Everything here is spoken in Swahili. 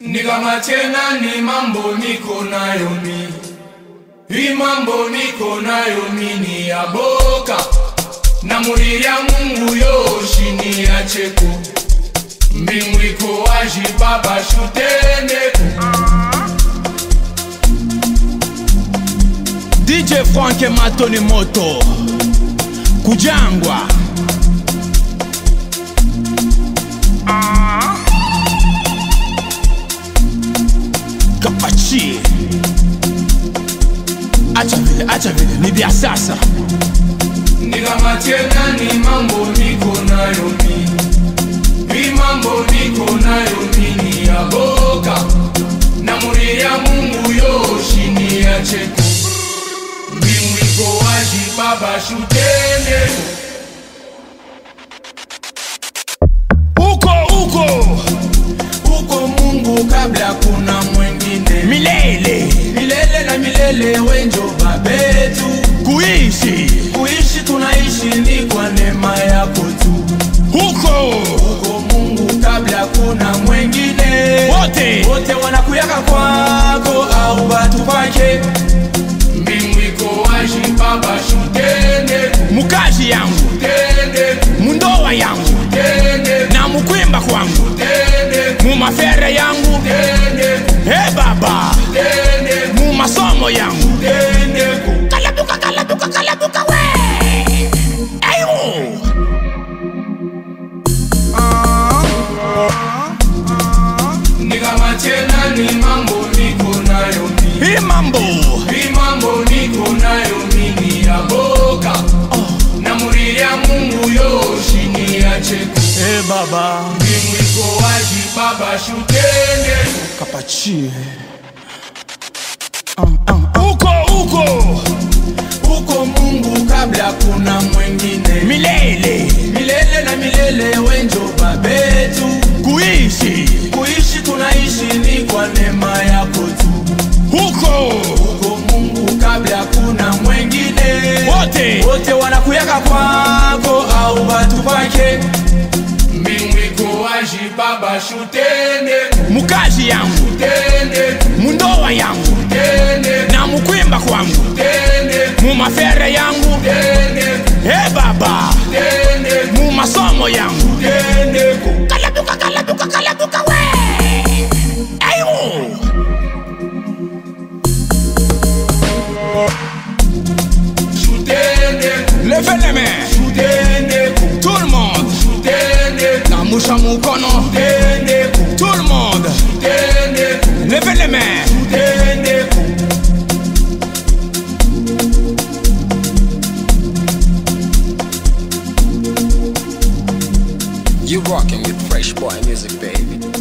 Ni kama tena ni mambo niko nayo mi. Hii mambo niko nayo mi ni ya boka. Na muriria Mungu yoshi ni ya cheko mbingu iko waji baba shutendeku DJ Frank Matoni Moto. Kujangwa Kapachi Acha vile, acha ni vya sasa. Ni kama ni mambo niko nayo mi mambo niko nayo ni ya boka. Na muriria Mungu yoshi ni ya cheko mbingu iko wazi baba shutendeku milele wenjo babetu Kuishi. Kuishi tunaishi ni kwa neema yako tu. Huko. Huko Mungu kabla kuna mwengine. Wote. Wote wanakuyaka kwako au batu kwake mbingu baba shutende. Mukazi yangu. Shutende. Mundoa yangu. Shutende. Na mukwimba kwangu. Shutende. Mumafere yangu. Tendeku masomo yangu. Kalabuka kalabuka kalabuka we eyo ni kama tena ni mambo niko nayo mi Hii mambo. Hii mambo niko nayo ya boka Mungu yoshi baba. Mbingu iko wazi baba shutende. Kapachi Uko uko huko Mungu kabla kuna mwengine. Milele. Milele na milele wenjo babetu Kuishi. Kuishi tunaishi ni kwa neema yako tu. Huko. Huko Mungu kabla kuna mwengine. Wote. Wote wanakuyaka kwako au baba shutendeku Mukazi yangu. Shutende Mumafere yangu. Tendeku He baba. Mu masomo yangu. Kalabuka Levez les mains Tout le monde. Namusha mukono You rocking with Fresh Boy Music, baby.